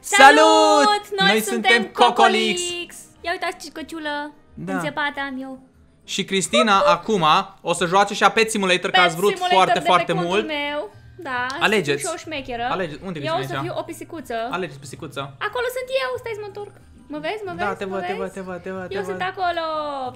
Salut! Noi, Noi suntem Cocolix! Ia uitați ce căciulă Da. da. înțepată am eu. Și Cristina acum o să joace și a Pet Simulator, că Pet ați vrut Simulator foarte, de pe foarte contul mult. Meu. Da, Alegeți. Și o șmecheră. Alege- unde Eu Cristina o să aici? fiu o pisicuță. Alegeți pisicuță. Acolo sunt eu, stai să mă întorc. Mă vezi, mă vezi? Da, te mă văd, te vezi? văd, te văd, te văd, te Eu văd. sunt acolo.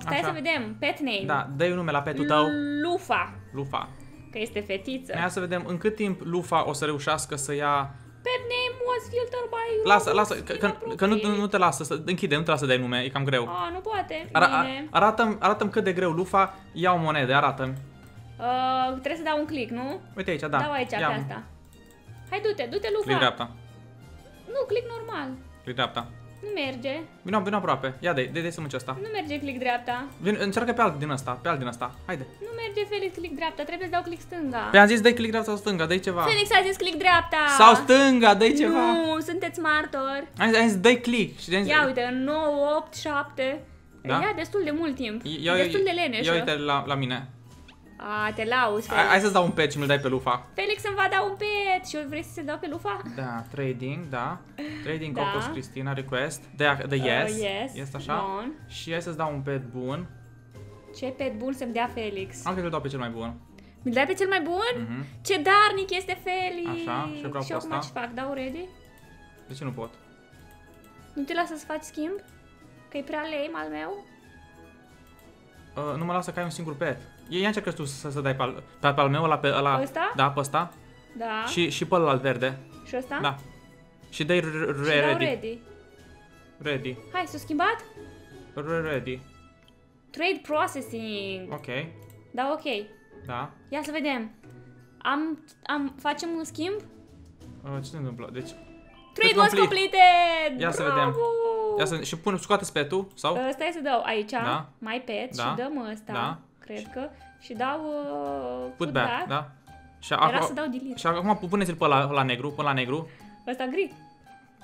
Stai Așa. să vedem. Pet name. Da, dă-i un nume la petul tău, Lufa. Lufa. Că este fetiță. Ia să vedem în cât timp Lufa o să reușească să ia... Pet name was filtered by Lasă, Roblox lasă, că, că, că nu, nu te lasă, să, închide, nu te lasă să dai nume, e cam greu. Ah, nu poate. Ara, Bine. arată-mi, arată cât de greu Lufa ia o monedă, arată-mi. Uh, trebuie să dau un click, nu? Uite aici, da. Dau aici, ia pe asta. Hai, du-te, du-te, Lufa. Click dreapta, Nu, click normal. click dreapta. Nu merge. Vino, vino aproape, ia de, de, de să mânci asta. Nu merge click dreapta. Vin, încearcă pe alt din ăsta, pe alt din ăsta, haide. Nu merge Felix click dreapta, trebuie să dau click stânga. Pe am zis dai click dreapta sau stânga, dai ceva. Felix a zis click dreapta. Sau stânga, dai ceva. Nu, sunteți martori. Am zis, am zis dai click și am zis, Ia uite, 9, 8, 7. Da? Ia destul de mult timp. ia, destul de leneșă. Ia uite la, la mine. A, te lauzi, Hai, Felix. hai să-ți dau un pet și mi-l dai pe Lufa. Felix îmi va da un pet și eu vrei să se dau pe lufa? Da, trading, da. Trading Da. Cocos Cristina request. De, de yes. Uh, yes. Este așa. Bun. Și hai să-ți dau un pet bun. Ce pet bun să-mi dea Felix. Am că îl dau pe cel mai bun. Mi-l dai pe cel mai bun? Mhm. Ce darnic este Felix! Așa, și eu vreau și pe acum asta. ce fac? Dau ready? De ce nu pot? Nu te lasă să faci schimb? Că e prea lame al meu? Uh, nu mă lasă că ai un singur pet. Ia încercă tu să, să dai pe al, pe, pe al meu, ăla pe ăla. Ăsta? Da, pe ăsta. Da. Și, și pe ălalt verde. Și ăsta? Da. Și dai r- r- Și dau ready. ready. Ready. Hai, s-a schimbat? R- Ready. Trade processing. Ok. Da, ok. Da. Ia să vedem. Am, am, facem un schimb? Uh, ce se întâmplă? Deci, Trade complete. was completed! Ia să Bravo! vedem. ia să, și pune, scoate petul, sau? Uh, stai să dau aici, Da. mai pet Da. și dăm ăsta, Da. Cred că, și dau uh, Put back, da? Și Era acum, să dau delete. și acum puneți-l pe la, pe la negru, pe la negru, Ăsta gri,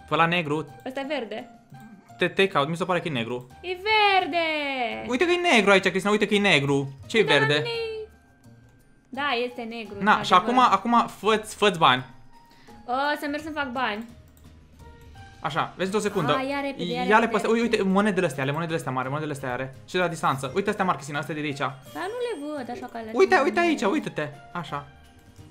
pe la negru, ăsta e verde. te take out, mi se pare că e negru. E verde! Uite că e negru aici, Cristina, uite că e negru. ce e Dar la verde? mine e- Da, este negru. Na, și acum, într-adevăr. acum fă-ți, fă bani. Uh, să merg să fac bani. Așa, vezi o secundă. Ah, ia repede, ia Ia-le repede. pe astea. Uite, uite, monedele astea, ale monedele astea mari, monedele astea are. Și de la distanță. Uite astea mari, Cristina, astea de aici. Dar nu le văd așa ca le Uite, uite aici, uite-te. Așa.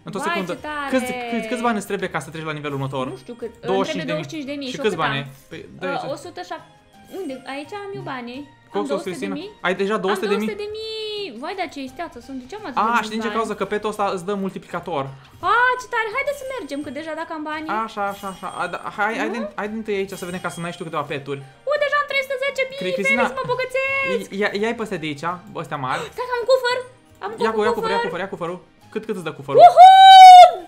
Într-o Vai, secundă. ce tare! Câți, câți, câți bani îți trebuie ca să treci la nivelul următor? Nu știu cât. 25 de 25 de mii. Și eu câți cât bani am? ai? Păi, dă aici. Uh, 107. Unde? Aici am eu banii. Am Coxos, 200 de Cristina. mii. Ai deja 200 am de 200 mii? de mii. Vai, dar ce isteață sunt. De ce am atât de A, mulți și din ce bani? cauză? Că petul ăsta îți dă multiplicator. A, ce tare. Haide să mergem, că deja dacă am banii. Așa, așa, așa. A, da, hai, hai, din, hai din tâi aici să vedem ca să mai știu câteva peturi. U, deja am 310 mii. Cri- Cristina, Felix, mă bogățesc. Ia, ia pe astea de aici, ăstea mari. Stai că am un cufăr. Am un Ia cu, ia cu, cufăr. ia cu, ia cu fărul. Cât, cât îți dă cu fărul? Uhu!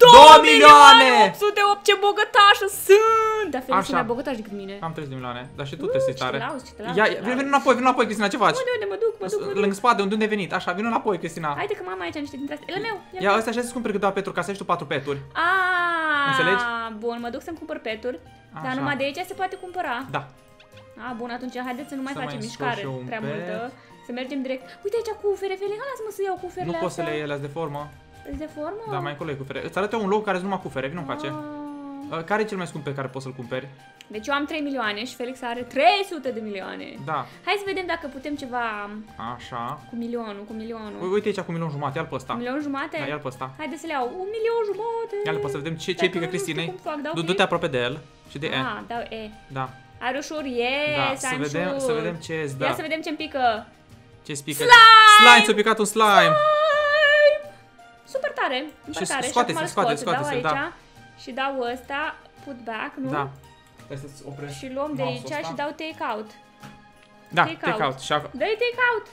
Două milioane! 808, ce bogătașă sunt! Dar Felix Așa. e mai bogătaș decât mine. Am 30 de milioane, dar și tu trebuie să-i ce te tare. lauzi, ce te lauzi, Ia, ce te vino lauzi. vino înapoi, vino înapoi, Cristina, ce faci? Unde, unde, mă duc, mă duc, mă duc. Lângă spate, unde unde ai venit? Așa, vino înapoi, Cristina. Haide că m-am aici niște dintre astea. E la meu. e al Ia meu. ăstea așa să cumperi câteva peturi, ca să ai tu patru peturi. Ah, Înțelegi? Bun, mă duc să-mi cumpăr peturi. Dar Așa. numai de aici se poate cumpăra. Da. Ah, bun, atunci haideți să nu mai Să facem mai mișcare scot și eu un prea pet. multă. Să mergem direct. Uite aici cufere, Felix, lasă-mă să iau cuferele Nu poți să astea. le iei alea de formă. Îți de formă? Da, mai încolo e cufere. Îți arăt eu un loc care sunt numai cufere, vino încoace. Ah. Uh, Care e cel mai scump pe care poți să-l cumperi? Deci eu am 3 milioane și Felix are 300 de milioane. Da, Hai să vedem dacă putem ceva așa. cu milionul, cu milionul. Ui, Uite aici cu un milion jumate, ia-l pe ăsta. Un milion jumate? Da, ia-l pe ăsta. Haide să le iau. Un milion jumate. Ia-l pe ăsta, să vedem ce, ce Dacă pică nu știu Cristinei. cum fac, dau Du- click? Du-te aproape de el și de E. Ah, dau E. Da. Are ușor, yes, Da, să I'm vedem, sure. să vedem ce îți Ia da. să vedem ce-mi pică. Ce spică. Slime! Slime, ți-a picat un slime. Slime! Super tare, super Și tare. scoateți-l, și acum îl scoateți-l, scot, dau scoateți-l, aici și dau ăsta, put back, nu? Da. Stai să-ți oprești Și luăm de mouse-ul aici ăsta. și dau take out. Da, take take out. out. Și ac- Dă-i take out.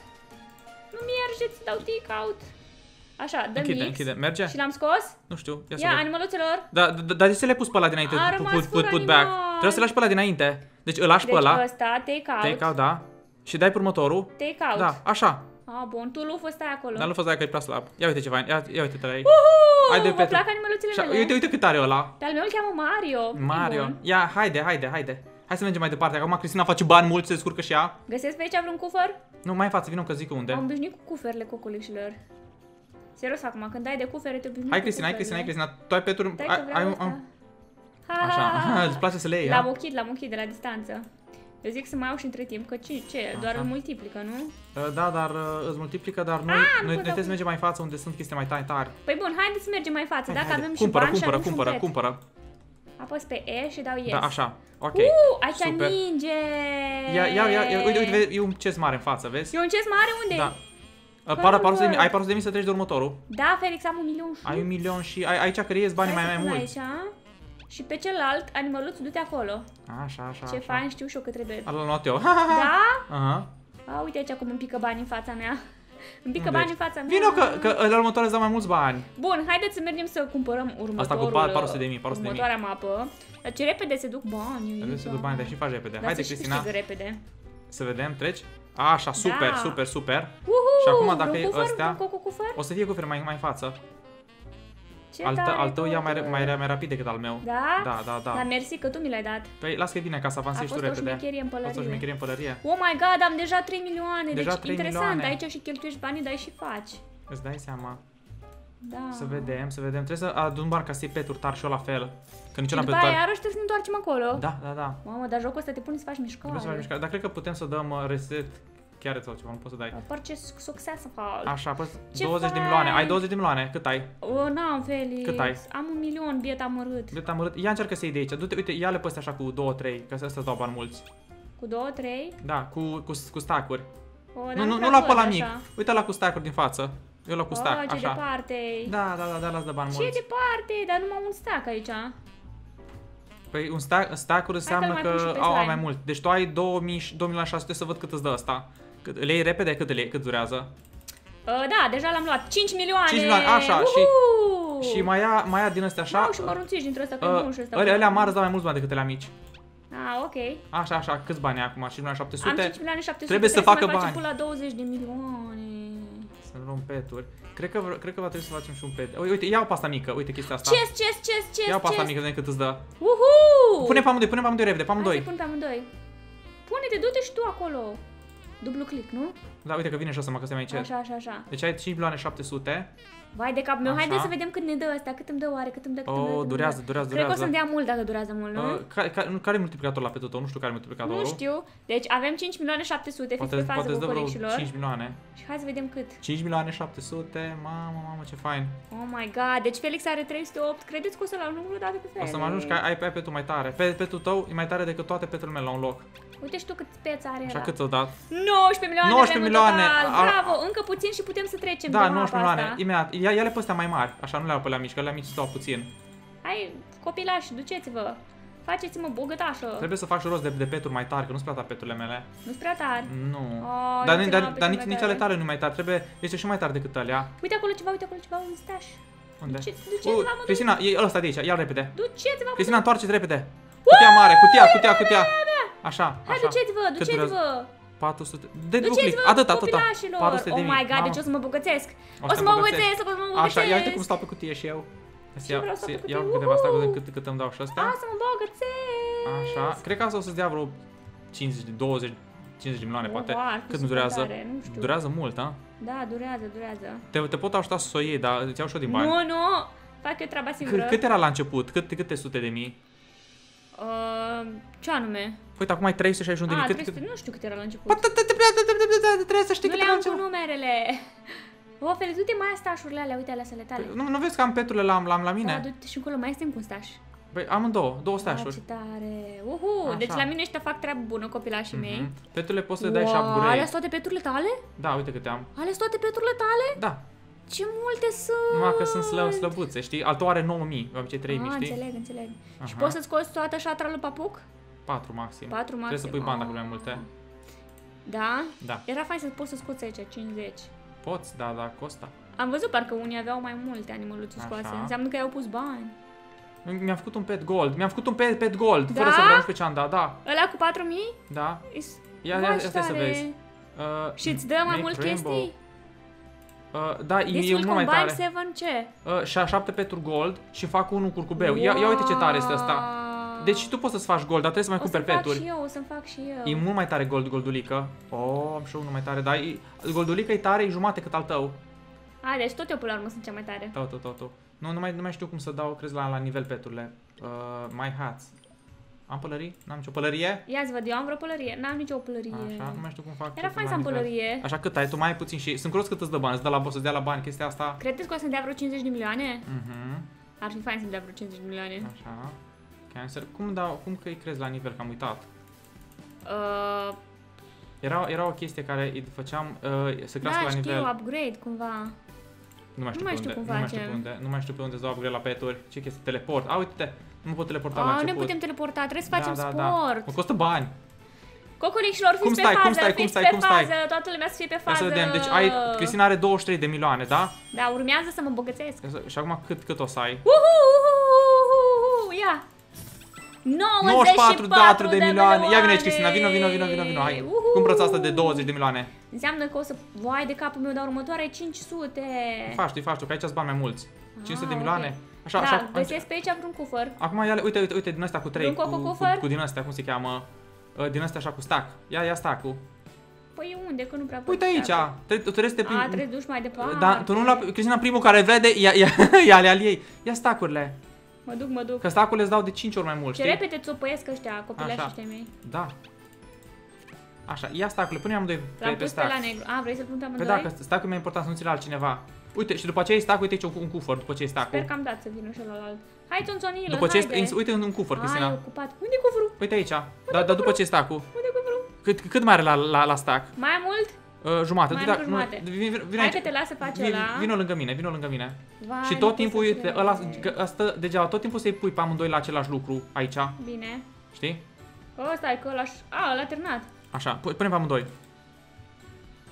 Nu merge să dau take out. Așa, dă Închide, mix. închide. Merge? Și l-am scos? Nu știu, ia să Ia, văd. animăluțelor. Da, da, dar de ce le-ai pus pe ăla dinainte? A Put, rămas put, put, fără put back. animal. Trebuie să-l lași pe ăla dinainte. Deci îl lași pe Deci ăla. ăsta, take out. Take out, da. Și dai pe următorul. Take out. Da, așa. Ah, bun, tu lufă stai acolo. Dar nu fost că e prea slab. Ia uite ce fain. Ia, ia uite-te la ei. Uhu! Hai de Mă Petru. plac animăluțele Și, mele. uite, uite cât are ăla. Pe al meu îl cheamă Mario. E Mario. bun. Ia, haide, haide, haide. Hai să mergem mai departe. Acum Cristina face bani mulți, se descurcă și ea. Găsesc pe aici vreun cufăr? Nu, mai în față, vină că zic unde. Am obișnuit cu cuferele cocolicilor. Serios acum, când dai de cufere te obișnuiești Hai cu Cristina, hai Cristina, hai cuferele. Cristina. Tu ai peturi... Stai Ai, că vreau ai, un- asta. am- Ha, Așa, ha, ha, ha. îți place să le iei, L-am ha? ochit, l-am ochit de la distanță. Eu zic să mai iau și între timp, că ce, ce doar Așa. îl multiplică, nu? Uh, Da, dar uh, îți multiplică, dar noi, nu noi, pot noi da trebuie să cu- mergem mai în față unde sunt chestii mai tari. tari. Păi bun, haideți să mergem mai în față, Hai, dacă haide. avem și cumpără, bani și cumpără, avem și un cumpără, pet. cumpără. Apăs pe E și dau yes. Da, așa. Ok. Uh, aici Super. ninge! Ia, ia, ia, ia, uite, uite, vezi, e un chest mare în față, vezi? E un chest mare unde Da. Uh, Care Para 400 de mii, mă? ai 400 de mii să treci de următorul. Da, Felix, am un milion și... Ai un milion și ai, aici creezi bani mai, Hai mai să pun mulți. Aici, și pe celălalt, animăluț, du-te acolo. Așa, așa, Ce așa. fain, știu și eu că trebuie. L-am luat eu. Da? Aha. A, uite aici cum îmi pică bani în fața mea. Îmi pică Unde bani ești? în fața mea. Vino că, că la următoare îți dau mai mulți bani. Bun, haideți să mergem să cumpărăm următorul... Asta cu 400 de mii, 400 de mii. Următoarea mapă. Dar ce repede se duc banii. Trebuie să duc bani, dar și faci repede. Dar Haide, să și Cristina, câștigă repede. să vedem, treci. Așa, super, Da. super, super. Uhu! Și acum dacă vreun e cufăr, ăstea- vreun cococufăr? O să fie cu mai, mai în față. Ce Al, tău- tare al tău ia mai, totul. mai, mai rapid decât al meu. Da? Da, da, da. Dar mersi că tu mi l-ai dat. Păi las că vine ca să A avansezi tu fost o repede. șmecherie în A fost o pălărie. șmecherie în pălărie. Oh my god, am deja 3 milioane. Deja deci 3 interesant, milioane. aici și cheltuiești banii, dar și faci. Îți dai seama. Da. Să vedem, să vedem. Trebuie să adun bani ca să iei peturi tari și eu la fel. Că nici Și eu n-am după peturi aia tari. iarăși trebuie să ne întoarcem acolo. Da, da, da. Mamă, dar jocul ăsta te pune să faci mișcare. Trebuie să faci mișcare. Dar cred că putem să dăm uh, reset chiar sau ceva, nu poți să dai. Parce successful. Așa, păi Ce 20 de fain! milioane. Ai 20 de milioane. Cât ai? O, n-am, Felix. Cât ai? Am un milion, biet amărât. De am arăt. Ia încearcă să iei de aici. Du-te, uite, ia-le pe astea așa cu 2-3, că să dau bani mulți. Cu două, trei. Da, cu, cu, cu stack-uri. O, dar Nu, nu, prea nu la văd pe la așa. mic. Uite la cu stack-uri din față. Eu la cu Oh, stack, ce așa. departe Da, da, da, da, las de bani Ce mulți. departe, dar numai un stack aici. Păi un stack, stack-uri înseamnă mai pun și că pe au, au slime. mai mult. Deci tu ai 2000, 2600 să văd cât îți dă asta. Cât, le iei repede? Cât, le iei? cât durează? Uh, da, deja l-am luat. 5 milioane! 5 milioane, așa, și- Uhu! Și mai ia, mai ia din astea așa. Așa, și mărunțiși dintr-o ăsta, că e uh, bun și ăsta. alea, alea mari îți dau mai mulți bani decât alea mici. Ah, ok. Așa, așa, câți bani ai acum? 5 milioane Am 700? 5 milioane 700, Trebuie să mai facă facem bani. până la 20 de milioane. Să nu luăm peturi. Cred că, cred că va trebui să facem și un pet. Uite, uite, ia o pasta mică, uite chestia asta. Chest, chest, chest, chest, Ia o pasta chest. mică, vedem cât îți dă. Uhu! Pune pe amândoi, pune pe amândoi repede, pe Hai amândoi. să pun pe amândoi. Pune-te, du-te și tu acolo. Dublu click, nu? Da, uite că vine și ăsta, mă, că se mai încet. Așa, așa, așa. Deci ai 5 milioane 700. Vai de cap meu, Așa. haide să vedem cât ne dă asta, cât îmi dă oare, cât îmi dă, cât îmi dă, cât Oh, îmi durează, dă. durează, Cred că o durează. să-mi dea mult dacă durează mult, nu? Uh, care, care, nu, care e multiplicatorul la pe tău? Nu știu care e multiplicatorul. Nu știu. Deci avem 5 milioane 700, fiți Poate, pe poate fază îți cu dă vreo coricilor. 5 milioane. Și hai să vedem cât. 5 milioane 700, mamă, mamă, ce fain. Oh my god, deci Felix are 308. Credeți că o să-l ajung vreodată pe Felix? O să mă ajungi că ai, ai pe petul mai tare. Pe, petul tău e mai tare decât toate peturile mele la un loc. Uite și tu cât speț are Așa ăla. cât ți-o dat? 19 milioane 19 avem în milioane. Total. A- Bravo, încă puțin și putem să trecem Da, de 19 mapa milioane. Asta. Imediat. Ia, ia-le pe astea mai mari. Așa, nu le au pe la mici, că la mici îți dau puțin. Hai, copilași, duceți-vă. Faceți-mă bogătașă. Trebuie să faci rost de, de peturi mai tari, că nu-ți prea tari peturile mele. Nu-s prea tari. Nu. Oh, dar eu ni- țin dar, la dar peturi nici, mai nici ale tare. tale nu mai tari. Trebuie, este și mai tare decât alea. Uite acolo ceva, uite acolo ceva, un staș. Unde? Duce- duceți-vă, mă, Cristina, e ăsta de aici, ia repede. Duceți-vă, mă, Cristina, întoarce-te repede. Cutia mare, cutia, cutia, cutia. Așa, Hai, așa. duceți-vă, Cât durează? duceți-vă. 400. De dublu click. Duceți-vă, Atât, atât. copilașilor. 400 de Oh mii. my god, Mamă. deci o să mă bogățesc. O O să să te mă îmbogățești. bogățesc, o să mă bogățesc. Așa, ia uite cum stau pe cutie și eu. Să Și iau, vreau să să stau pe iau cutie. câteva stau Uhu! cât, cât, cât îmi dau și A, astea. să mă bogățesc. Așa, cred că asta o să-ți dea vreo 50, de 20, 50 de milioane, Oh, poate. wow, ar fi Cât nu super durează? tare, Nu știu. Durează mult, da? Da, durează, durează. Te, te pot ajuta să o iei, dar îți iau și eu din bani. Nu, nu, fac eu treaba singură. Cât, cât era la început? Cât, câte sute de mii? Uh, ce anume? Păi uite, acum ai 361 de A, mii. Cât, 300, cât... nu știu cât era la început. Păi, te- te- te- te- te- te- te- Trebuie să știi Nu cât le era am cu început. numerele. O, Felix, du-te mai asta stașurile alea, uite alea sale tale. Păi, Nu, nu vezi că am peturile la, la, la Da, mine? du-te și încolo, mai este un staș. Păi amândouă, două Ah, stașuri. ce tare. Uhu, Așa. deci la mine ăștia fac treabă bună, copilașii mei. Mhm. Peturile poți să le dai și Wow, upgrade. alea sunt toate peturile tale? Da, uite câte am. Alea sunt toate peturile tale? Da, Ce multe sunt! numai că sunt slă, slăbuțe, știi? Altul are 9000, am ce 3000, ah, știi? înțeleg, înțeleg. Și Aha. poți să scoți toată șatra lui papuc? 4 maxim. Patru maxim. Trebuie să pui bani dacă Ah. vrei mai multe. Da? Da. Era fain să poți să scoți aici 50. Poți, da, da, costă. Am văzut parcă unii aveau mai multe animăluțe Așa. scoase. Înseamnă că i-au pus bani. Mi-am făcut un pet gold, mi-am făcut un pet, pet gold, fără Da? să vreau nu știu pe ce am dat, da, Ăla cu 4000? da. Is- Ia, Vai, ia, ce ia, stai să tare. vezi. Uh, Și îți dă mai make mult rainbow. chestii? Uh, da, e, This e will mult mai combine tare. 7 ce? Uh, și a șapte peturi gold și fac unul curcubeu. Ia, ia uite ce tare este asta. Wow. Deci tu poți să-ți faci gold, dar trebuie să mai o cumperi să fac peturi. și eu, o să-mi fac și eu. E mult mai tare gold, goldulică. Oh, am și eu unul mai tare, dar e, goldulică e tare, e jumate cât al tău. A, deci tot eu până la urmă sunt cea mai tare. Tău, tău, tău, tău. Nu, nu mai, nu mai știu cum să dau, crezi, la, la nivel peturile. Uh, my hats. Am pălării? N-am nicio pălărie? Ia să văd, eu am vreo pălărie. N-am nicio pălărie. Așa, nu mai știu cum fac. Era petul fain la să am nivel. pălărie. Așa cât ai, tu mai ai puțin și sunt curios cât îți dă bani, îți dă la boss, îți dea la bani chestia asta. Credeți că o să-mi dea vreo 50 de milioane? Mhm. Ar fi fain să-mi dea vreo 50 de milioane. Așa. Cancer. Cum dau, cum că îi crezi la nivel, că am uitat. Uh, Era, era o chestie care îi făceam uh, să crească da, la știu, nivel. upgrade cumva. Nu mai știu, Nu mai pe știu unde, cum nu mai știu pe facem. unde, nu mai știu pe unde să dau upgrade la peturi. Ce chestie? Teleport. A, uite-te, nu mă pot teleporta la Oh, ne început. putem teleporta, trebuie să Da, facem da, da. sport. Mă costă bani. Cocolișilor, fiți Cum pe stai, fază, cum stai, cum fiți stai, pe cum stai? fază, toată lumea să fie pe Ia fază. să vedem. Deci ai, Cristina are 23 de milioane, da? Da, urmează să mă îmbogățesc. Ia să- Și acum cât, cât o să ai? Uhu, uhu, uhu, uhu, ia. 94 94 de milioane. Ia vine aici, milioane. Cristina, vino, vino, vino, vino, vino. Hai, Uhu. cumpără asta de 20 de milioane. Înseamnă că o să... Vai de capul meu, dar următoarea e 500. Faci tu, faci tu, că aici sunt bani mai mulți. 500 de Ah, milioane. ok. Așa, da, așa. găsesc pe aici vreun cufăr. Acum ia uite, uite, uite din astea cu 3, Un cu, coco cu, cufăr? cu, din astea, cum se cheamă? Uh, Din astea așa cu stack. Ia, ia stack-ul. Păi unde? Că nu prea pot Uite aici, să- trebuie, tu trebuie să te A, plimbi. trebuie să duci mai departe. Da, tu nu la Cristina primul care vede, ia, ia, ia ale al ei. Ia stacurile. Mă duc, mă duc. Că stacurile îți dau de 5 ori mai mult, Ce știi? repede țopăiesc ăștia, copilașii Așa. ăștia mei. Da. Așa, ia stacurile, pune amândoi pe, L-am pe pus pe stack. la negru. A, vrei să-l pun pe Păi amândoi? da, că stacul e mai important să nu ți la altcineva. Uite, și după aceea e stack, uite aici un, un cufăr, după ce e Sper stack că am dat să vină și ălalt. Hai, țonțonilă, După ce haide. e, uite un, un cufăr, Ai, Cristina. ocupat. Unde e cufru? Uite aici. Dar da, după ce e stack Unde e cufru? Cât, cât mai are la, la, la stack? Mai mult? Uh, jumate. Mai Du- am da, jumate. nu, vin, vin, vin Hai aici. că te las să faci Vin, ăla. vino lângă mine, vino lângă mine. Vai, și nu tot pot timpul, să uite, cred. ăla, că asta degeaba, tot timpul să-i pui pe amândoi la același lucru aici, Bine. știi? Ăsta e că ăla... A, ăla a terminat. Așa, pu- punem pe amândoi.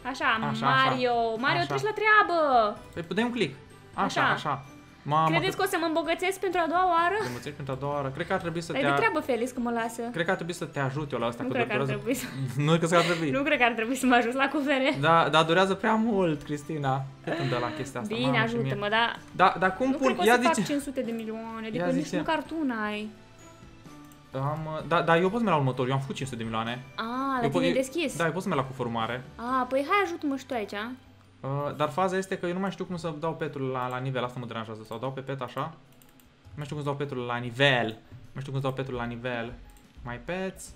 Așa, Așa, Mario. așa. Mario, Așa. treci la treabă. Păi dai un click. Așa, Așa. așa. Mamă, Credeți că o să mă îmbogățesc pentru a doua oară? Te mulțumesc pentru a doua oară. Cred că ar trebui să Dar te... e de a- treabă, Felix, că mă lasă. Cred că ar trebui să te ajut eu la asta Nu că cred că ar durează- trebui să... Nu cred că ar trebui. Nu cred că ar trebui să mă ajut la cufere. Da, dar durează prea mult, Cristina. Cât îmi dă la chestia asta? Bine, Mamă, ce ajută-mă, mie. dar Da, dar cum nu pun? cred că o Ia să fac zice. 500 de milioane, adică Ia nici zice. măcar tu n-ai. Am, da, da, eu pot să merg la următor. Eu am făcut 500 de milioane. A, Eu la pot- tine e eu- deschis. Da, eu pot să merg la cufărul mare. A, păi hai ajută-mă și tu aici. A? Uh, dar faza este că eu nu mai știu cum să dau petul la, la nivel. Asta mă deranjează. Sau dau pe pet așa. Nu mai știu cum să dau petul la nivel. Nu mai știu cum să dau petul la nivel. Mai pets.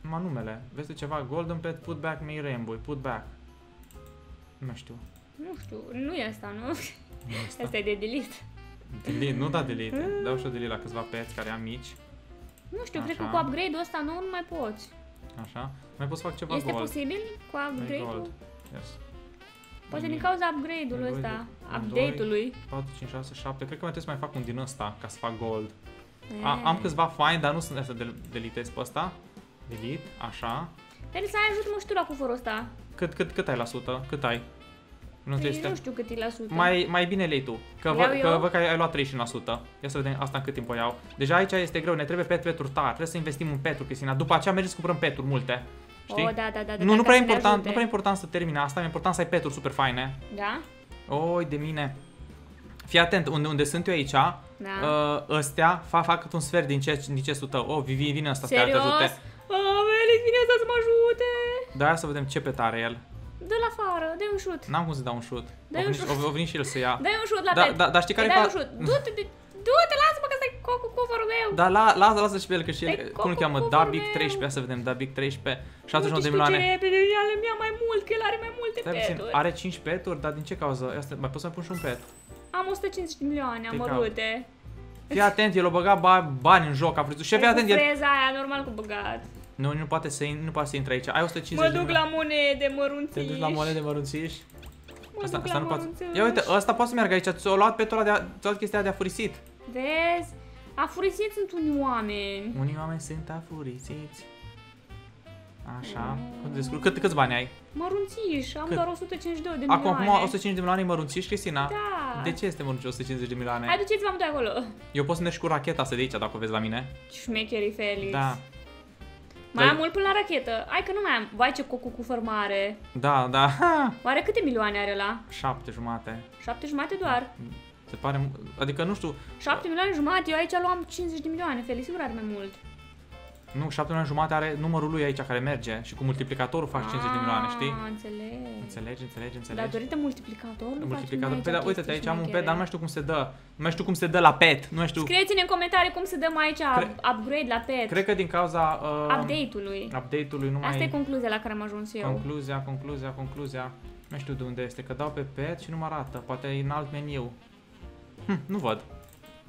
Numai numele. Vezi tu ceva? Golden pet, put back, me rainbow, put back. Nu mai știu. Nu știu, nu e asta, nu? Nu e asta. Asta e de delete. Delete, nu da delete. Dau și eu delete la câțiva pets care am mici. Nu știu, cred că Așa. cu upgrade-ul ăsta nu, nu mai poți. Așa. Mai pot să fac ceva Este gold. posibil cu Mai upgrade-ul? Gold. Yes. Poate Bine. din cauza upgrade-ului Doi, ăsta, un, update-ului. 4, 5, 6, 7. Cred că mai trebuie să mai fac un din ăsta ca să fac gold. E. A, am câțiva fine, dar nu sunt să del- delitez pe ăsta. Delete, așa. Trebuie să ai ajută-mă și tu la cufărul ăsta. Cât, cât, cât ai la sută? Cât ai? Nu Păi, este. nu știu cât e la sută. Mai, mai bine lei tu, că, Iau vă, că eu? văd că ai, ai luat 35%. Ia să vedem asta în cât timp o iau. Deja aici este greu, ne trebuie pet peturi tare, trebuie să investim în peturi, Cristina. După aceea mergem să cumpărăm peturi multe. Știi? Oh, da, da, da, da, nu, nu ca prea să ne important, ajute. nu prea important să termine asta, e important să ai peturi super faine. Da? Oi, de mine. Fii atent, unde, unde sunt eu aici, Da. uh, ăstea fac, fac cât un sfert din, ce, din ce sută. Oh, Vivi, vine ăsta să te Serios? ajute. Oh, Felix, vine asta să mă ajute! Da, hai să vedem ce pet are el. Dă-l afară, dă-i un șut. N-am cum să dau un șut. Dai O un venit, șut. o, o venit și el să ia. Dă-i un șut la Da, pet. da, dar știi care Îi e dai fa- un șut. Du-te, de- du-te, lasă-mă că stai cu, cu cufărul meu. Da, la, lasă, lasă și pe el, că și el, Dai cum îl cheamă? cocul Dabic meu. 13, ia să vedem, Dabic 13, Nu 79 de știu milioane. ce repede, ia le ia mai mult, că el are mai multe Stai puțin, peturi. are 5 peturi, dar din ce cauză? Ia să, mai pot să-mi pun și un pet. Am 150 de milioane, am Te mărute. Fii atent, el a băgat ba- bani în joc, a vrut. Și fii Păi atent, cu el... freza aia, normal cu băgat. Nu, nu poate să, in- nu poate să intre aici. Ai 150 Mă de duc milioane. la monede, Te mărunțiși. duci la monede mărunțiși? Mă Asta, duc asta la nu poate. mărunțiși. Ia uite, ăsta poate să meargă aici. Ți-a luat petul ăla de a, ți-a luat chestia de afurisit. Vezi? Afurisiți sunt unii oameni. Unii oameni sunt afurisiți. Așa. Cât, descurc- cât, câți bani ai? Mărunțiși, am Cât? doar 152 de Acum, milioane. acum 150 de milioane mărunțiși, Cristina? Da. De ce este mărunțiși 150 de milioane? Hai, duceți-vă amândoi acolo. Eu pot să merg și cu racheta asta de aici, dacă o vezi la mine. Ce șmecherii, Felix. Da. Mai Dar- am mult până la rachetă. Hai că nu mai am. Vai ce cocu cu formare. Da, da. Ha! Oare câte milioane are la? Șapte jumate. Șapte jumate doar. Se pare... Adică, nu știu, Șapte milioane jumate, eu aici luam 50 de milioane. Felix sigur are mai mult. Nu, 7 milioane jumate are numărul lui aici care merge și cu multiplicatorul faci 50 de milioane, știi? Ah, înțeleg. Înțelegi, înțelegi, înțelegi? Datorită multiplicatorului Multiplicator. facem Păi da, aici uite-te, aici chestii am un pet, șmechere. dar nu mai știu cum se dă. Nu mai știu cum se dă la pet. Nu mai știu. Scrieți-ne în comentarii cum să dăm aici Cre- upgrade la pet. Cred că din cauza uh, Update-ului. update-ului nu mai Asta e concluzia la care am ajuns eu. concluzia, concluzia, concluzia. Nu știu de unde este, că dau pe pet și nu mă arată. Poate e în alt meniu. Hm, nu văd.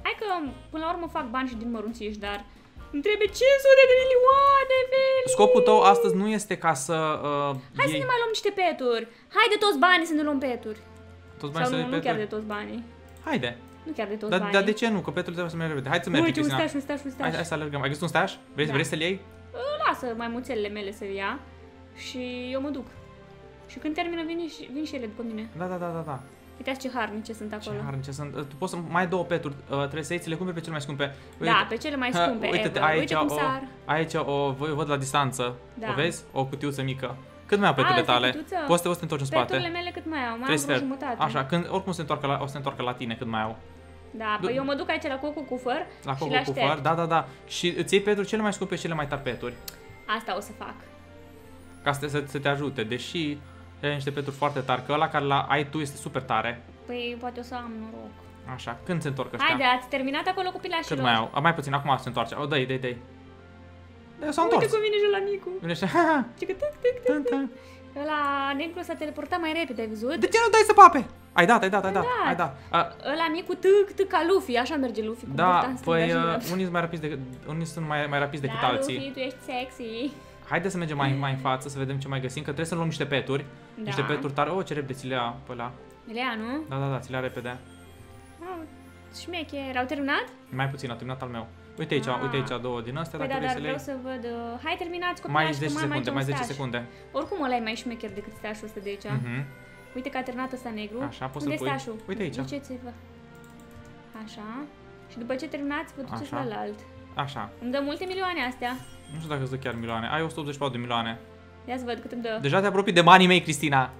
Hai că până la urmă fac bani și din mărunțiși, dar îmi trebuie 500 de milioane, Veli! Scopul tău astăzi nu este ca să uh, Hai să iei ne mai luăm niște peturi. Hai de toți banii să ne luăm peturi. toți banii Sau să nu, le nu chiar de peturi. toți banii. Haide. Nu chiar de toți Dar, banii. dar de ce nu? Că petul trebuie să mergem repede. Hai să mergem, Uite, un Cristina. staș, un staș, un staș. Hai, hai să alergăm. Ai găsit un staș? Vrei, Da. vrei să-l iei? Lasă maimuțelele mele să ia și eu mă duc. Și când termină, vin și, vin și ele după mine. Da, da, da, da, da. Uitați ce harnice sunt acolo. Ce harnice sunt. Uh, Tu poți să mai ai două peturi. Uh, trebuie să iei, ți le cumperi pe cele mai scumpe. Da, pe cele mai Ha, scumpe uite-te, ever. aici Uite cum o- sar. Aici o, o văd la distanță. Da. O vezi? O cutiuță mică. Cât mai au peturile asta e tale? cutiuță? Poți să te, poți să te întorci în spate. Peturile mele cât mai au? Mai Trei am vreo sfert. jumătate. Așa, când oricum se întoarcă la, o să se întoarcă la tine cât mai au. Da, Du- păi eu mă duc aici la Coco cu făr La și Coco le cu aștept. făr, da, da, da. Și îți iei peturi cele mai scumpe și cele mai tari peturi. Asta o să fac. Ca să te, să, să te ajute. Deși ai niște peturi foarte tari, că ăla care la ai tu este super tare. Păi poate o să am noroc. Așa, când se întorc ăștia? Haide, ați terminat acolo cu pilașilor? Cât mai au? A, mai puțin, acum se întoarce. O, dă-i, dă-i, dă-i. Da, s-au Uite întors. cum vine și la micu. Vine și... Ha, ha, Ce că tuc, tuc, tuc. tân, tân. Ăla negru s-a teleportat mai repede, ai văzut? De ce nu dai să pape? Ai dat, ai dat, ai dat, dat. ai dat. A, Ăla micu tâc, tâc ca Luffy, așa merge Luffy cu burta da, în stânga păi și în uh, dreapta. unii sunt mai rapizi decât, unii sunt mai, mai rapizi decât da, alții. Luffy, tu ești sexy. Haideți să mergem mai, mai în față, să vedem ce mai găsim, că trebuie să luăm niște peturi. Da. Niște peturi tare. Oh, ce repede ți le ia pe ăla. Lea, nu? Da, da, da, ți le ia repede. Oh, șmecher. Au terminat? Mai puțin, a terminat al meu. Uite aici, Ah. uite aici două din astea, Păi dacă da, vrei dar să le vreau iei. să văd... Uh... Hai, terminați Mai copilași, 10 că mai am aici secunde, un mai 10 staș. secunde. Oricum ăla e mai șmecher decât stașul ăsta de aici. Mhm. Uite că a terminat ăsta negru. Așa, poți Unde să-l e pui. stașul? Uite aici. Duceți-vă. Așa. Și după ce terminați, vă duceți Așa. la alt. Așa. Îmi dă multe milioane astea. Nu știu dacă îți dă chiar milioane. Ai 184 de milioane. Ia să văd cât îmi dă. Deja te apropii de banii mei, Cristina.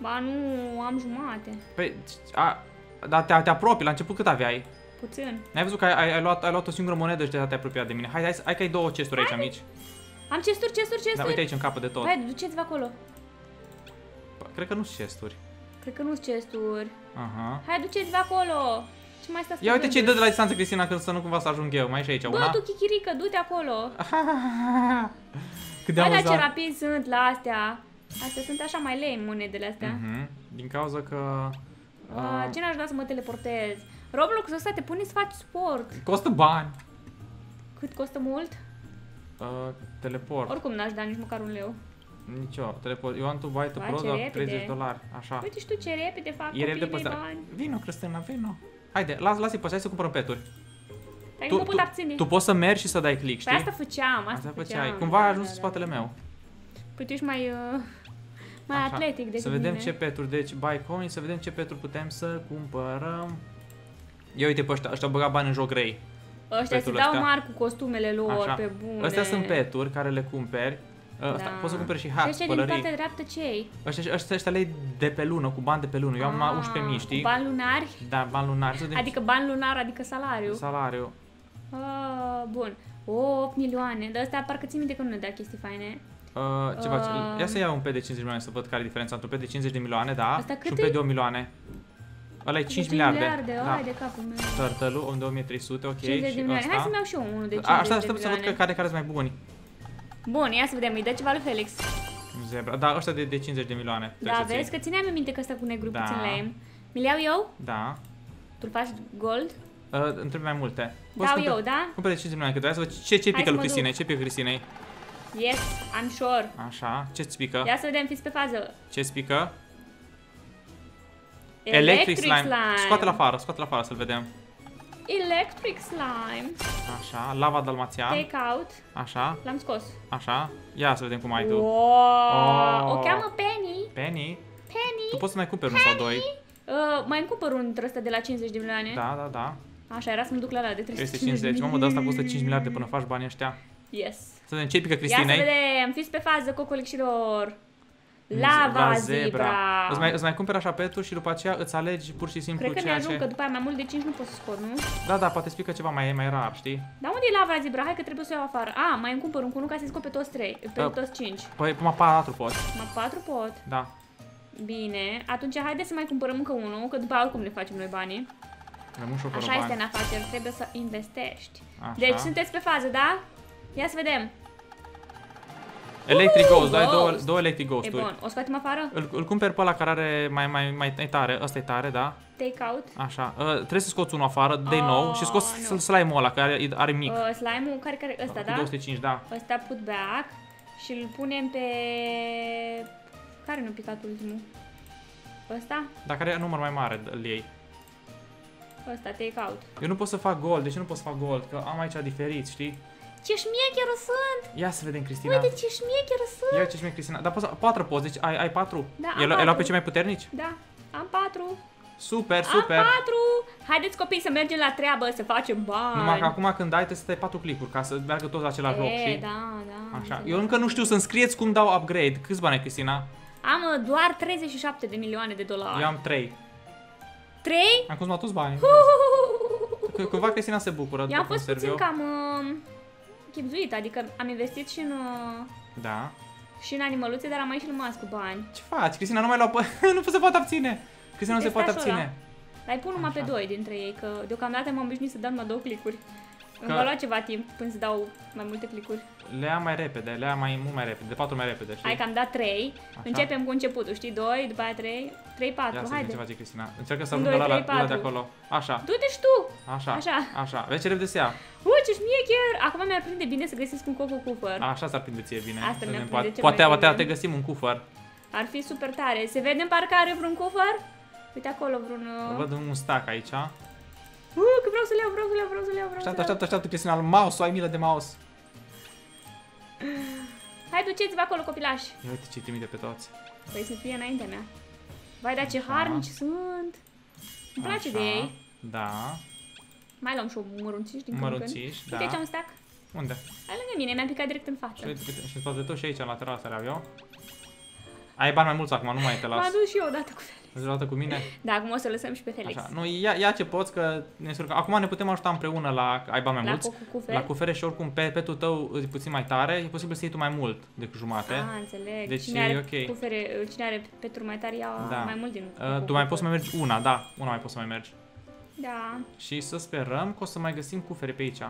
Ba nu, am jumate. Păi, a, dar te, te apropii. La început cât aveai? Puțin. N-ai văzut că ai, ai, ai, luat, ai luat o singură monedă și deja te-ai apropiat de mine. Hai, hai, să- hai că ai două chesturi aici, mici. Am chesturi, chesturi, Da, chesturi. uite aici în capăt de tot. Hai, duceți-vă acolo. Păi, Cred că nu sunt chesturi. Cred că nu sunt chesturi. Aha. Hai, duceți-vă acolo. Ce mai stați Ia uite ce dă de la la distanță, Cristina, că să nu cumva să ajung eu. Mai e și aici Bă, una. tu chichirică, du-te acolo. Cât de Hai, dar ce amuzant. rapid sunt la astea. Astea sunt așa mai lame monedele astea. Mhm. Din cauza că... Uh, uh, ce n-aș da să mă teleportez? Roblox ăsta te pune să faci sport. Costă bani. Cât costă mult? Uh, teleport. Oricum n-aș da nici măcar un leu. Nici eu. Teleport. You want to buy the Vai, ce product? repede. 30 dolari. Așa. Uite și tu ce repede fac E repede copiii pe mei asta. bani. Vino, Cristina, vino. Haide, las, lasă-i pe hai să cumpărăm peturi. Dar Tu, nu mă pot tu, abține. tu poți să mergi și să dai click, Păi știi? asta făceam, asta, Asta făceam. făceai. Cumva ai da, ajuns da, în spatele da. meu. Păi tu ești mai, uh, mai Așa. atletic decât Să vedem mine. ce peturi, deci buy coin, să vedem ce peturi putem să cumpărăm. Ia uite pe ăștia, ăștia au băgat bani în joc grei. Ăștia se peturile dau astea. mari cu costumele lor, Așa. pe bune. Astea sunt peturi care le cumperi. Ăsta, Da. Poți să cumperi și Și hat, ăștia din pălării. partea dreaptă cei? Ăștia, ăștia, ăștia le de pe lună, cu bani de pe lună. Eu am Ah, 11.000, știi? Cu bani lunari? Da, bani lunari. Să vedem Adică bani lunar, adică salariu. salariu. Ah, bun. O, 8 milioane. Dar ăsta parcă țin minte că nu ne da chestii faine. Uh, ce faci? Um. Ia să iau un pet de 50 de milioane să văd care e diferența între un pet de 50 de milioane, da, Asta și cât un e? pet de 1 milioane. Ăla e 5 miliarde. miliarde, da. ai de capul meu. Turtle-ul, om de 1300, ok. 50 de și milioane. Hai ăsta. să-mi iau și eu unul de 50 A, Așa de aștept să văd milioane. că care care sunt mai buni. Bun, ia să vedem, îi dă ceva lui Felix. Zebra. Da, ăștia de, de 50 de milioane. trebuie Da, să ții. vezi că țineam în minte că ăsta cu negru Da. puțin lame. Mi le iau eu? Da. Tu-l faci gold? Uh, întreb mai multe. Poți Dau cumperi- eu, da? Cumpere de 50 de milioane, că trebuie să văd ce, ce Hai pică să lui mă Cristinei, ce pică Cristinei. Yes, I'm sure. Așa, ce-ți pică? Ia să vedem, fiți pe fază. Ce-ți pică? Electric Scoate-l afară, scoate-l afară să-l vedem. Electric slime. Așa, lava dalmațian. Take out. Așa, L-am scos. așa. Ia să vedem cum ai tu. Wow. Oh. O cheamă Penny. Penny, Penny. tu poți să mai cumperi unul sau doi. Uh, mai îmi cumpăr un ăsta de la 50 de milioane. Da, da, da. Așa, era să mă duc la la de 350 350. Mamă, dar asta costă 5 miliarde până faci banii ăștia. Yes. Să vedem ce pică Ia să Cristinei. vedem, fiți pe fază, cocolicșilor. Lava zebra. Îți mai, îți mai cumperi așa peturi și după aceea îți alegi pur și simplu Cred că ne ceea ajung, ce... că după aia mai mult de 5 nu pot să scot, nu? Da, da, poate explică ceva mai, mai rar, știi? Dar unde e lava zebra? Hai că trebuie să o iau afară. A, mai îmi cumpăr un cunu ca să-i scot pe toți 3, pe Da. toți 5. Păi, până 4 poți. Ma 4 pot. Da. Bine, atunci haideți să mai cumpărăm încă unul, că după aia oricum ne facem noi banii. Rămân și eu fără Așa este bani. în afaceri, trebuie să investești. Așa. Deci sunteți pe fază, da? Ia să vedem. Electric Uhu, Ghost, dai două, Ghost. două Electric E Ghost-uri. bun, o scoatem afară? Îl, îl cumperi pe ăla care are mai, mai, mai e tare, ăsta e tare, da? Take out. Așa. Uh, trebuie să scoți unul afară, de Oh, nou, și scoți nu. slime-ul ăla, care are, are mic. Uh, slime-ul, care, care, ăsta, cu da? 205, da. Ăsta put back și îl punem pe... Care nu picat ultimul? Ăsta? Dar care are număr mai mare, îl iei. Ăsta, take out. Eu nu pot să fac gold, de ce nu pot să fac gold? Că am aici diferit, știi? Ce șmecheră sunt! Ia să vedem, Cristina. Uite ce șmecheră sunt! Ia uite ce Cristina. Dar poți, să- patru poți, deci ai, ai patru? Da, am El, el luat pe patru. cei mai puternici? Da, am patru. Super, super. Am patru! Haideți copii să mergem la treabă, să facem bani. Numai că acum când dai trebuie să dai patru clicuri ca să meargă toți la același loc, e, știi? da, da. Așa. înțeleg. Eu încă nu știu să-mi scrieți cum dau upgrade. Câți bani ai, Cristina? Am uh, doar 37 de milioane de dolari. Eu am trei. 3? Am consumat toți banii. C- Cumva Cristina se bucură Eu după am cum fost serv puțin eu. cam uh, chipzuit, adică am investit și în, uh, Da. și în animăluțe, dar am mai și rămas cu bani. Ce faci? Cristina nu mai lua pe... nu se poate abține. Cristina nu se Este poate așa ăla. abține. Dar îi pun numai pe Așa. doi dintre ei, că deocamdată m-am obișnuit să dau numai două clicuri. Îmi Că- va lua ceva timp până să dau mai multe clicuri. Le ia mai repede, le ia mai, mult mai repede, de patru mai repede, știi? Hai că am dat 3. Așa. Începem cu începutul, știi? 2, după aia 3, 3, 4. Ia să vedem Haide. ce face Cristina. Încearcă să Un, ajungă doi, la, la, trei, la de patru. acolo. Așa, Du-te și tu! așa, Așa. așa. Vezi ce repede se ia. Ui, ce șmecher! Acum mi-ar prinde bine să găsesc un coco cufăr. Așa s-ar prinde ție bine. Asta Să mi-ar vedem, prinde poate, cel poate, mai poate bine. te găsim un cufăr. Ar fi super tare. Se vede în parcă are vreun cufăr? Uite acolo vreun... uh, Văd un stack aici. Uh, că vreau să-l iau, vreau să-l iau, vreau să-l iau, vreau Așteaptă, să-l iau. așteaptă, așteaptă, Cristina, al mouse, ai milă de mouse. Hai, duceți-vă acolo, copilași. Ia uite ce trimite pe toți. Păi să fie înaintea mea. Vai, dar ce Așa. harnici sunt. Îmi place Așa. de ei. Da, Mai luăm și o mărunțiș din când în când. mărunțiși, da. Uite aici un stack. Unde? Hai lângă mine, mi-a picat direct în față. Și uite, uite, și în spate de tot și aici, în lateral, să le iau eu. Ai bani mai mulți acum, nu mai te las. M-am dus și eu odată cu Felix. Îți dată cu mine? Da, acum o să lăsăm și pe Felix. Așa. Nu, ia, ia ce poți, că ne surcăm. Acum ne putem ajuta împreună la... Ai bani mai La mulți? cu cufer. La cufere și oricum pe petul tău e puțin mai tare, e posibil să iei tu mai mult decât jumate. Ah, înțeleg. Deci cine e are ok. cufere, cine are petru mai tare ia Da. mai mult din Uh, tu mai poți să mai mergi una, da, una mai poți să mai mergi. Da. Și să sperăm că o să mai găsim cufere pe aici.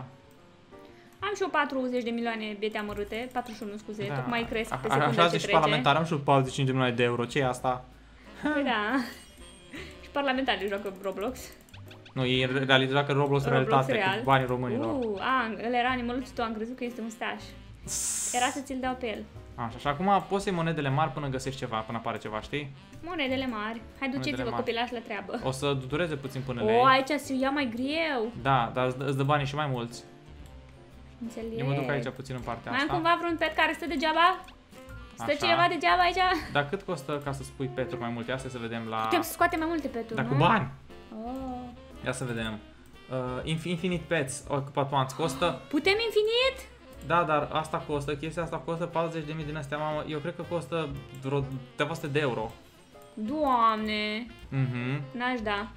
Am și eu 40 de milioane biete amărâte, 41 scuze, Da. tocmai cresc pe A- secunda Așa ce zici și trece. parlamentar, am și eu 45 de milioane de euro, ce e asta? Păi da. și parlamentarii joacă Roblox. Nu, ei realizează că Roblox, în Roblox realitate real. cu banii românilor. Uh, a, el era animăluțul tău, am crezut că este un staș. Era să ți-l dau pe el. Așa, și acum poți să iei monedele mari până găsești ceva, până apare ceva, știi? Monedele mari. Hai, duceți-vă mari. copilași la treabă. O să dureze puțin până le O, iei. aici se ia mai greu. Da, dar îți dă, îți dă banii și mai mulți. Înțeleg. Eu mă duc aici puțin în partea Mai am asta. cumva vreun pet care stă degeaba? Stă Așa. cineva degeaba aici? Dar cât costă ca să spui peturi mai multe? Asta să vedem la... Putem să scoatem mai multe peturi, Dar nu? cu bani! Oh. Ia să vedem. Uh, Inf- Infinite Pets, ocupapanți, costă... Putem infinit? Da, dar asta costă, chestia asta costă 40.000 din astea, mamă. Eu cred că costă vreo 200 de euro. Doamne, Mhm. n-aș da.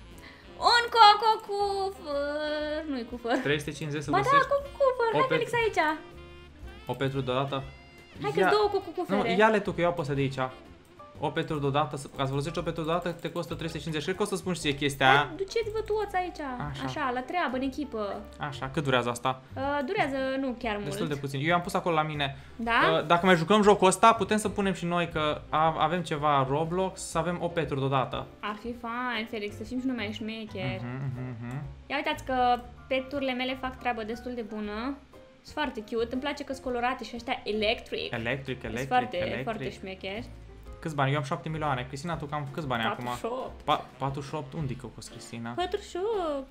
Un coco cu făr. Nu-i cu făr. 350 să Ba da, găsești cu cu făr. O Hai, pet- Felix, aici. o petru deodată. Hai că două cu cu Nu, fere. ia-le tu, că eu apăsă de aici. O petru deodată, să- ca să folosești o petru deodată, te costă 350. Cred că o să spun și ție chestia aia. Hai, duceți-vă toți aici. Așa. Așa. la treabă, în echipă. Așa, cât durează asta? Uh, durează nu chiar mult. Destul de puțin. Eu am pus acolo la mine. Da? Uh, Dacă mai jucăm jocul ăsta, putem să punem și noi că a- avem ceva Roblox, să avem o petru deodată. Ar fi fain, Felix, să fim și noi mai șmecheri. Mhm, mhm, mhm. Ia uitați că peturile mele fac treabă destul de bună. Sunt foarte cute, îmi place că sunt colorate și ăștia electric. Electric, Sunt electric, foarte, electric. foarte șmecheri. Câți bani? Eu am 7 milioane. Cristina, tu cam câți bani ai acum? 48. Pa 48? Unde e cu Cristina? 48.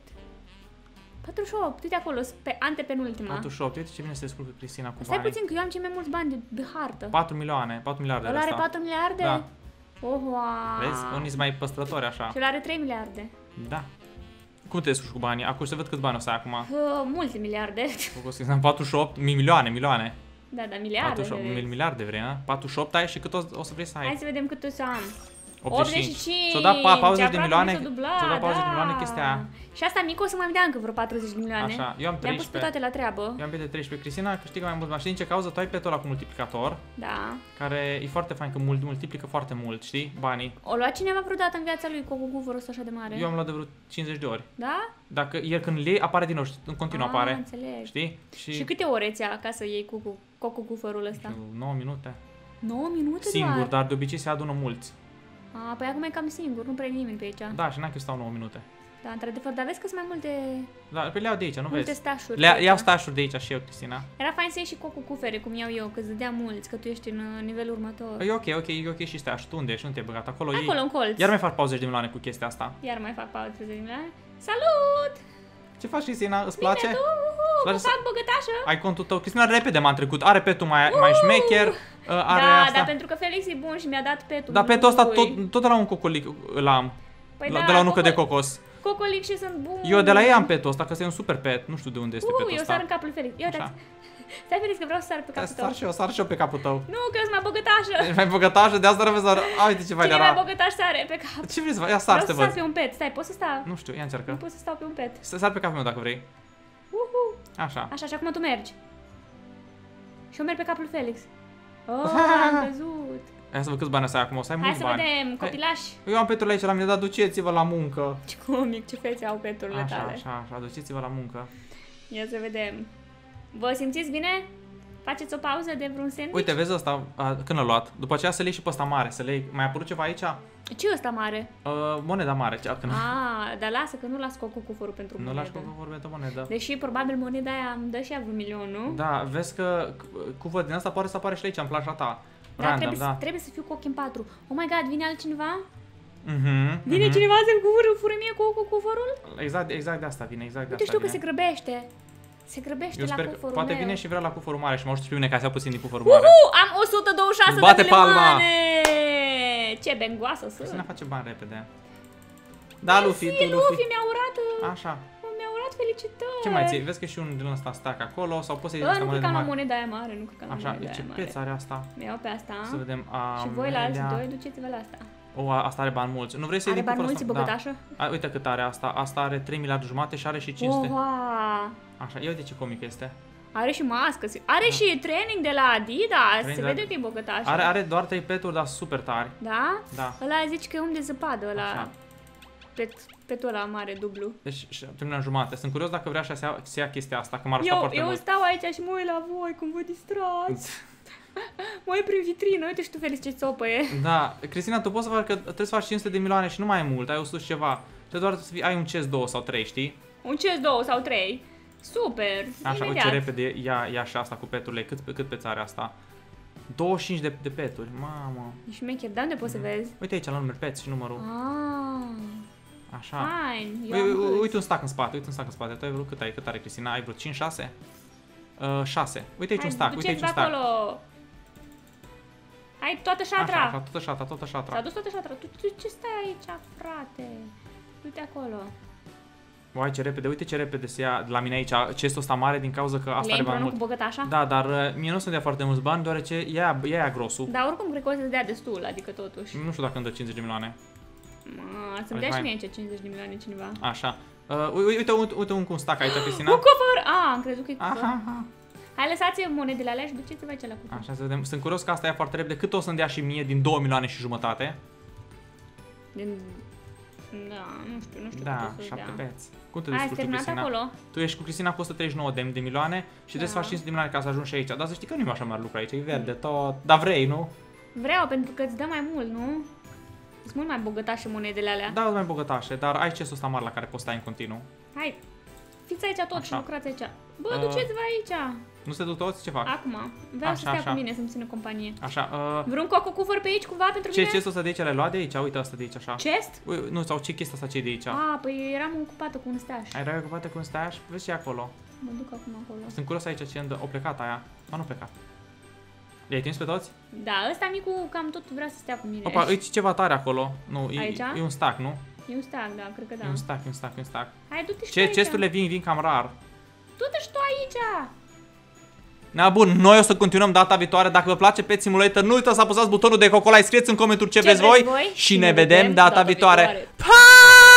48, uite acolo, sunt pe antepenultima. 48. Uite ce bine se descurcă Cristina cu Stai bani. puțin că eu am cei mai mulți bani de, de hartă. 4 milioane, 4 miliarde de Ăla are asta. 4 miliarde? Da. Oh, wow. Vezi? Unii sunt mai păstrători așa. Și ăla are 3 miliarde. Da. Cum te descurci cu banii? Acum să văd câți bani o să ai acum. Uh, multe miliarde. Cu Cristina 48, mi- milioane, milioane. Da, da, miliarde 48, de mil- veți. miliarde vrei, a? 48 ai și cât o, o să vrei să ai? Hai să vedem cât o să am. 85. 85. Ți-o dat pa- 40 de aproape milioane, mi s-o dubla, ți-o dat 40 de da. milioane chestia aia. Și asta mică o să mai dea încă vreo 40 de milioane. Așa, eu am Le-am pus pe 13. toate la treabă. Eu am pe de 13. Cristina câștigă mai mult. Mai știi din ce cauză? Tu ai petul ăla cu multiplicator, Da. care e foarte fain, că mult, multiplică foarte mult, știi? Banii. O lua cineva vreodată în viața lui cu cu cuvărul ăsta așa de mare? Eu am luat de vreo 50 de ori. Da? Dacă el când îl iei, apare din nou, știi? în continuu Ah, apare. înțeleg. Știi? Și, Și câte ore ți ca să iei cu cu cocu cu fărul ăsta? știu, 9 minute. 9 minute Singur, doar? dar de obicei se adună mulți. A, păi acum e cam singur, nu prea e nimeni pe aici. Da, și n-ai că stau 9 minute. Da, într-adevăr, dar vezi că sunt mai multe, Da, pe le iau de aici, nu multe vezi? stașuri. Le pe aici. iau stașuri de aici și eu, Cristina. Era fain să iei și cocu cu fere, cum iau eu, că îți dădea mulți, că tu ești în uh, nivelul următor. E ok, ok, e ok și stai, tu unde ești? Nu te-ai băgat acolo, Acolo, ei. în colț. Iar mai fac 40 de milioane cu chestia asta. Iar mai fac pauză de milioane. Salut! Ce faci, Cristina? Îți place? Bine, tu, Îți mă place să- fac băgătașă. Ai contul tău. Cristina, repede m-a trecut. Are petul mai, mai șmecher. uh, Are da, asta. dar pentru că Felix e bun și mi-a dat petul. Dar petul ăsta lui. tot, tot de la un cocolic îl am. Păi la, da, de la o nucă de coco- cocos. Cocolic și sunt bun. Eu de la ei am petul ăsta, că este un super pet. Nu știu de unde este Uh, petul eu ăsta. sar în capul lui Felix. Ia Așa. uitați. Stai Felix că vreau să sar pe capul tău. Sar și eu, sar și eu pe capul tău. Nu, că eu sunt mai băgătașă. Ești mai băgătașă, de asta trebuie să... A, uite ce fain Cine era. mai băgătaș sare pe cap. Ce vrei să faci? Ia sar Vreau să te să sar văd. pe un pet. Stai, pot să stau? Nu știu, ia încearcă. Nu pot să stau pe un pet. Să Sar pe capul meu dacă vrei. Uhu. Așa. Așa, și acum tu mergi. Și eu merg pe capul lui Felix. Oh, am căzut. Hai să văd câți bani o să ai acum, o să ai Hai mulți să bani. vedem, copilași. Eu am petul aici, l-am mi dat, duceți-vă la muncă. Ce comic, ce fețe au peturile Așa, tale. așa, așa, duceți-vă la muncă. Ia să vedem. Vă simțiți bine? Faceți o pauză de vreun sandwich? Uite, vezi ăsta, a, când l-a luat? După aceea să le iei și pe ăsta mare, să le iei. Mai a apărut ceva aici? Ce e ăsta mare? Uh, moneda mare, cea, când Ah, dar lasă că nu las cocu cu forul pentru nu monedă. lași cu vorbe de monedă. Deși probabil moneda aia îmi dă și ea vreun milion, nu? Da, vezi că cu- cuvăt din asta poate să apare și aici, în plaja ta. Da, Random, trebuie, da. Să, trebuie să fiu cochi în patru. Oh my god, vine altcineva? Mhm, Vine mhm. cineva să-mi fură, fură mie cu cu cuforul? Exact, exact de asta vine, exact de Uite, asta știu că vine. se grăbește. Se grăbește Eu la sper că cuforul poate meu. vine și vrea la cuforul mare și mă ajută și pe mine ca să iau puțin din cuforul mare. Uhu, am 126 Îți bate de palma. milioane! Ce bengoasă Cristina sunt! face bani repede. Da, Luffy, tu, Luffy, Luffy. mi-a urat, Așa. mi-a urat felicitări! Ce mai ții? Vezi că și un din ăsta stack acolo sau poți să iei Bă, ăsta nu cred că monedă am la mare. moneda aia mare, nu cred că am la Așa, moneda ce aia preț mare. are asta? Mi-au pe asta. Să vedem. Și voi la alții Amelia. doi, duceți-vă la asta. O, a- asta are bani mulți. Nu vrei să iei Are din bani cuforul mulți, ăsta? băgătașă? Da. A, uite cât are asta. Asta are 3 miliarde jumate și are și 500. Oha! Așa, ia uite ce comic este. Are și mască, are Da. și training de la Adidas, Training se de la- vede că e băgătaș. Are, are doar 3 peturi, dar super tari. Da? Da. Ăla zici că e om de zăpadă, ăla Așa. pet, petul ăla mare, dublu. Deci și- terminăm jumate. Sunt curios dacă vrea și să ia, să ia chestia asta, că m-ar ajuta Eu, foarte eu mult. stau aici și mă uit la voi cum vă distrați. mă uit prin vitrină, uite și tu, Felix, ce țopă e. Da, Cristina, tu poți să faci că trebuie să faci 500 de milioane și nu mai e mult, ai 100 și ceva. Trebuie doar să fii, ai un chest 2 sau 3, știi? Un CS 2 sau 3. Super, Așa, imediat. uite repede, ia, ia și asta cu peturile. Cât, cât peți are asta? 25 de, de peturi, mamă. E șmecher, dar unde poți să vezi? Uite aici la număr peți și numărul. Ah, Așa. fine. Eu Ui, am ui, hâs. uite un stack în spate, uite un stack în spate. Tu ai vrut cât ai? Cât are Cristina? Ai vrut 5, 6? Uh, 6. Uite aici Hai, un stack, uite aici un duceți-vă stack. acolo. Ai toată șatra. Așa, așa, toată șatra, toată S-a șatra. dus toată șatra. Tu, tu ce stai aici, frate? Du-te acolo. Uai, ce repede, uite ce repede se ia de la mine aici chestul ăsta mare din cauza că asta Le are bani împreună mult. cu băgătașa? Da, dar uh, mie nu sunt de foarte mulți bani, deoarece ea, ea ia grosul. Dar oricum cred că o să dea destul, adică totuși. Nu știu dacă îmi dă 50 de milioane. Mă, să-mi Hai, dea și hai. mie aici 50 de milioane cineva. Așa. Uh, uite, uite, uite, uite un cu un stack aici, Cristina. Cu cover! A, am crezut că e cu cover. Aha, aha. Hai, lăsați monedele alea și duceți-vă aici la cu cover. Așa, să vedem. Sunt curios că asta e foarte repede. Cât o să-mi dea și mie din 2 milioane și jumătate? Din... Da, nu știu, nu știu Da, cât o să 7 dea. peți. Cum te Hai, descurci ați cu terminat Cristina? acolo? Tu ești cu Cristina cu 139 de, de milioane și trebuie să Da. faci 500 de milioane ca să ajungi și aici. Dar să știi că nu e așa mare lucru aici, e verde tot. Dar vrei, nu? Vreau, pentru că îți dă mai mult, nu? Sunt mult mai bogătașe monedele alea. Da, mai bogătașe, dar ai chestul ăsta mare la care poți stai în continuu. Hai, fiți aici tot și Așa. lucrați aici. Bă, Uh, duceți-vă aici. Nu se duc toți? Ce fac? Acum. Vreau să Așa, stea așa. cu mine să-mi țină companie. Așa, uh, Vreun coco cu făr pe aici cumva pentru ce mine? chestul ăsta de aici l-ai luat de aici? Uite asta de aici, așa. Chest? Ui, nu, sau ce chestia asta ce e de aici? Ah, păi eram ocupată cu un staș. Ai erai ocupată cu un stash? Vezi ce e acolo. Mă duc acum acolo. Sunt curios aici ce îndă. O plecat aia. A, nu plecat. Le-ai trimis pe toți? Da, ăsta micu cam tot vrea să stea cu mine. Opa, uite ceva tare acolo. Nu, e, Aici? e un stack, nu? E un stack, da, cred că da. E un stack, e un stack, e un stack. Hai, du-te și tu Ce aici. chesturile vin, vin cam rar. Du-te și tu aici. Na bun, noi o să continuăm data viitoare. Dacă vă place Pet Simulator, nu uitați să apăsați butonul de cocolai, scrieți în comentarii ce, Ce vreți vreți voi voi și ne vedem data viitoare. Pa!